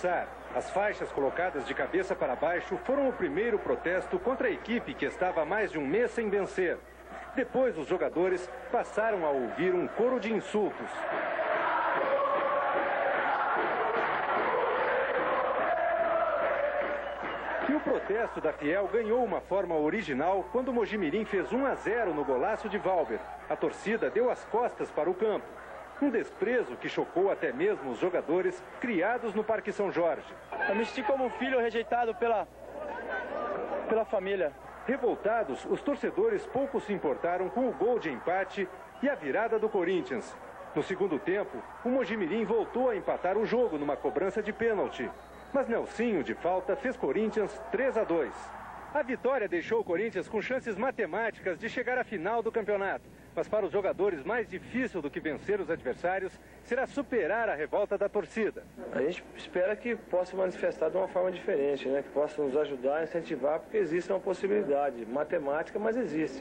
passar. As faixas colocadas de cabeça para baixo foram o primeiro protesto contra a equipe que estava há mais de um mês sem vencer. Depois, os jogadores passaram a ouvir um coro de insultos. E o protesto da Fiel ganhou uma forma original quando o Mojimirim fez 1 a 0 no golaço de Valber. A torcida deu as costas para o campo. Um desprezo que chocou até mesmo os jogadores criados no Parque São Jorge. Eu me senti como um filho rejeitado pela, pela família. Revoltados, os torcedores pouco se importaram com o gol de empate e a virada do Corinthians. No segundo tempo, o Mojimirim voltou a empatar o jogo numa cobrança de pênalti. Mas Nelsinho, de falta, fez Corinthians 3 a 2. A vitória deixou o Corinthians com chances matemáticas de chegar à final do campeonato. Mas para os jogadores, mais difícil do que vencer os adversários será superar a revolta da torcida. A gente espera que possa manifestar de uma forma diferente, né? que possa nos ajudar incentivar, porque existe uma possibilidade matemática, mas existe.